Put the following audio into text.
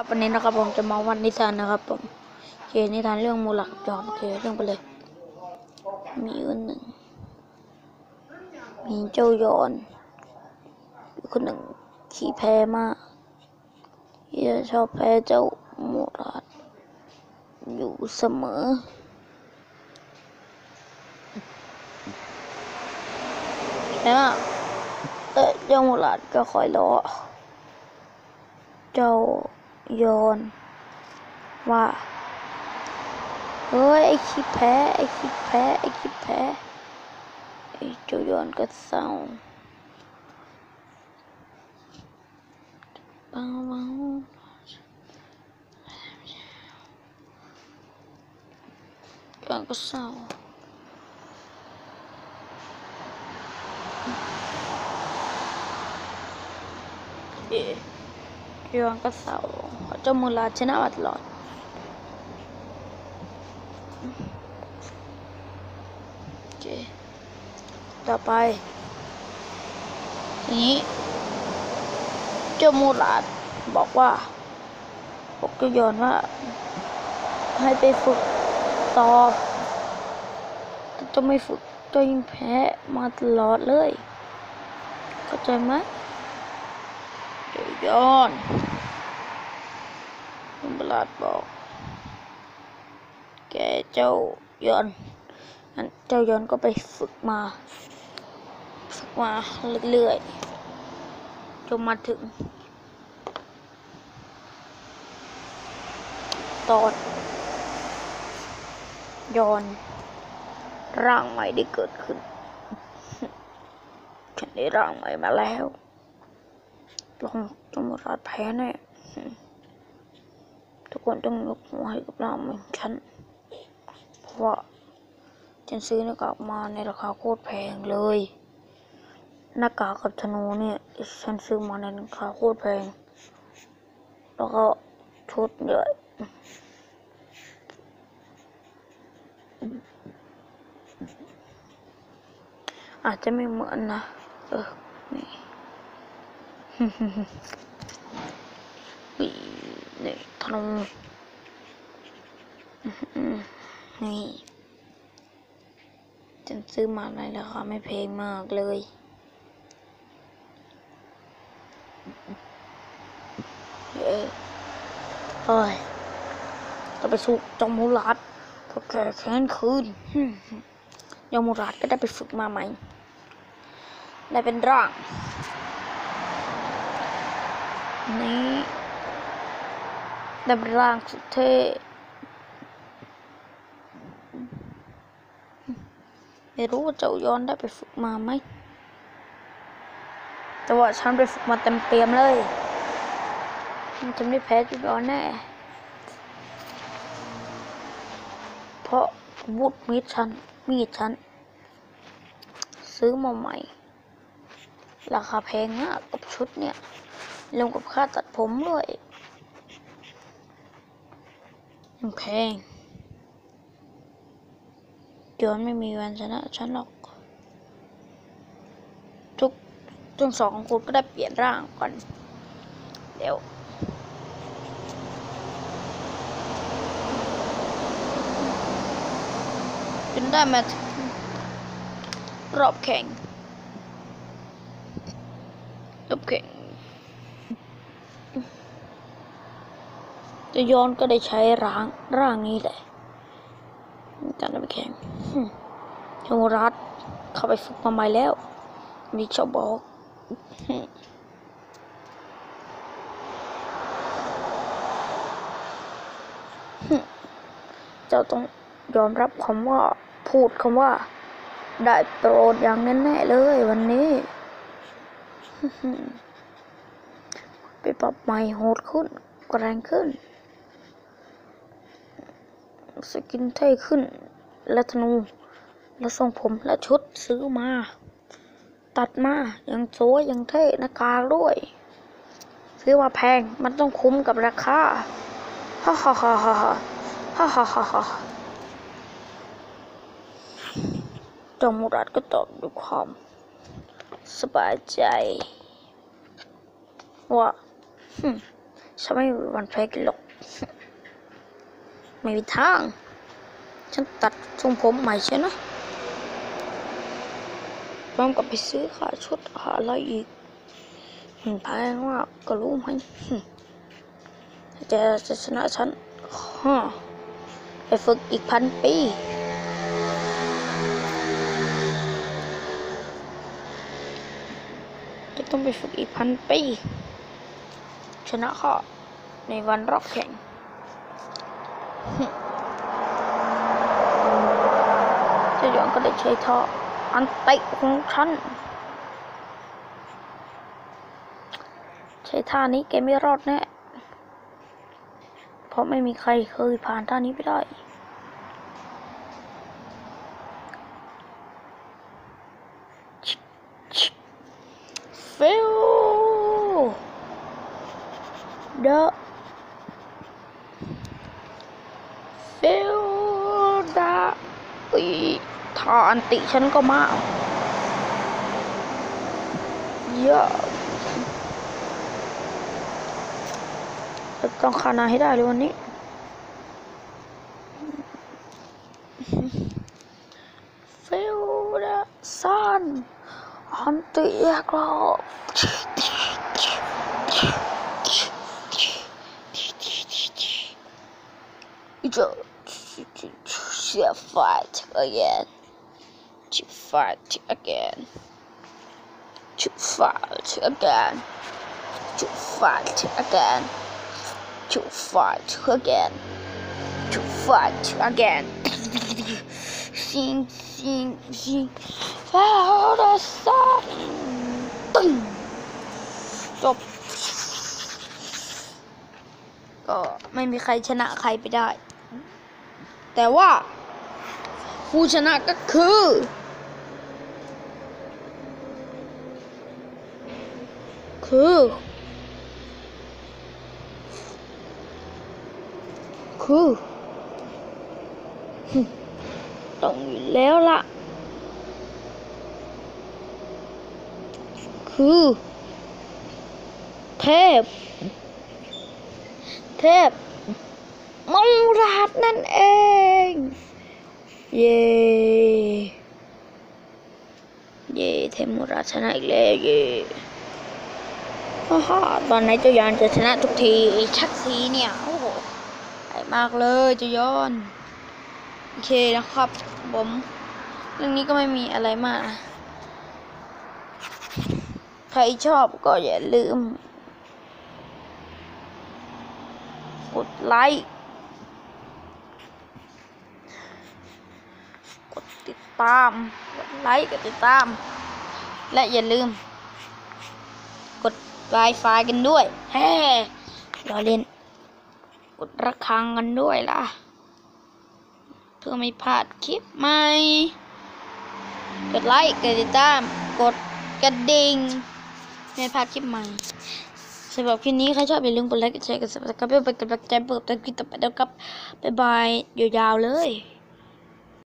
ครับวันนี้นะครับผมจะมาวันนิทานนะครับผมเคนิทานเรื่องมูหลักจอมโอเคเรื่องไปเลย มีคนหนึ่ง มีเจ้ายอนคนหนึ่งขี่แพมากที่จะชอบแพ้เจ้ามูราดอยู่เสมอ แล้วเอ่อเจ้ามูราดก็คอยล้อเจ้า Yon. ma Ôi, anh khi bé, itu Yon ke sao? Bang bang. Yon có sao? เรื่องก็เศร้าเพราะเจ้ามูลาชนะมาตลอดโอเคต่อไป ทีนี้ เจ้ามูลาดบอกว่าบอกเจ้าโยนว่า ให้ไปฝึกต่อแต่เจ้าไม่ฝึกเจ้ายิ่งแพ้มาตลอดเลย เข้าใจไหมเดี๋ยวย้อนคุณประห ลาดบอก แกเจ้ายอนงั้นเจ้ายอนก็ไปฝึกมา ฝึกมาเรื่อยๆจนมาถึง ตอนยอน ร่างใหม่ได้เกิดขึ้น ฉันได้ร่างใหม่มาแล้ว ลองจมูกราดแพ้แน่ ทุกคนต้องยกหัวให้กับเราเหมือนฉัน เพราะว่าฉันซื้อหน้ากากมาในราคาโคตรแพงเลย หน้ากากกับธนูเนี่ยฉันซื้อมาในราคาโคตรแพง แล้วก็ชุดเยอะอาจจะไม่เหมือนนะ เออ นี่ นี่นี่ธนูอื้อหือนี่ฉันซื้อมาในราคาไม่แพงมากเลย เอ้ยเฮ้ยจะไปสู้จอมมูรัดเพราะแกแค้นคืนยอมมูรัดก็ได้ไปฝึกมาใหม่ ได้เป็นร่าง นี้ ด้เป็นร่างสุดเท่ไม่รู้ว่าเจ้าย้อนได้ไปฝึกมาไหม แต่ว่าฉันไปฝึกมาเต็มเปี่ยมเลย มันจะไม่แพ้เจ้าย้อนแน่ เพราะวุธมีดฉัน มีดฉัน ซื้อมาใหม่ ราคาแพงมากกับชุดเนี่ยรวมกับค่าตัดผมด้วย ยังแพงโยนไม่มีวันชนะฉันหรอก ทุกทั้งสองคนก็ได้เปลี่ยนร่างก่อน เดี๋ยวจนได้มาถึงรอบแข่งรอบแข่ง จะย้อนก็ได้ใช้ร่างร่างนี้แหละในการไปแข่งฮึ่มโยรัตเข้าไปฝึกมาใหม่แล้ว มีชอบบอกฮึเจ้าต้องยอมรับคำว่าพูดคำว่า ได้โปรดอย่างแน่ๆเลยวันนี้ไปปรับใหม่โหดขึ้นแรงขึ้น สกินเท่ขึ้น และธนู และทรงผมและชุดซื้อมา ตัดมายังสวยยังเท่หน้ากากด้วย ซื้อมาแพงมันต้องคุ้มกับราคาฮ่าฮ่าฮ่าฮ่าฮ่าฮ่าฮ่าฮ่าเจ้ามูราดก็ตอบด้วยความ สบายใจ ว่าหึฉันไม่มีวันแพ้กันหรอก ไม่มีทาง ฉันตัดทรงผมใหม่ใช่นะพร้อมกับไปซื้อขาชุดหาอะไรอีกมันแพงมากก็รู้ไหมจะจะชนะฉันฮะไปฝึกอีกพันปีจะต้องไปฝึกอีกพันปี ชนะข้อในวันรอบแข่ง เจะยอนก็ได้ใช้ท่ออันติของฉัน ใช้ท่านี้แกไม่รอดแน่เพราะไม่มีใครเคยผ่านท่านี้ไปได้ฟิวเดอะ อันติฉันก็มาเยอะจะต้องคานาให้ได้เลยวันนี้ ฟิวดาซันอันติเอกรอบ 就去去去 fight again to fight again to fight again to fight again to fight again to fight again sing sing sing out of sight จบก็ไม่มีใครชนะใครไปได้ แต่ว่าผู้ชนะก็คือ คือ คือหึต้องอยู่แล้วล่ะ คือ เทพ เทพมงราดนั่นเอง เย่เย่เทพมงราดชนะอีกแล้วเย่ ฮ่าฮ่าตอนไหนเจ้ายอนจะชนะทุกทีไอ้ชักสีเนี่ย โอ้โหใหญ่มากเลยเจ้ายอน โอเคนะครับผมเรื่องนี้ก็ไม่มีอะไรมาก ใครชอบก็อย่าลืม กดไลค์กดติดตาม กดไลค์กดติดตาม และอย่าลืม Wi-Fi กันด้วยแฮ่ล้อเล่น กดระฆังกันด้วยล่ะ เพื่อไม่พลาดคลิปใหม่ กดไลค์ กดติดตาม กดกระดิ่ง ไม่พลาดคลิปใหม่สำหรับคลิปนี้ ใครชอบอย่าลืมกดไลค์ กดแชร์ กด subscribe เพื่อเป็นกำลังใจเปิดตัวคลิปต่อไปด้วยครับบ๊ายบาย ยาวๆเลย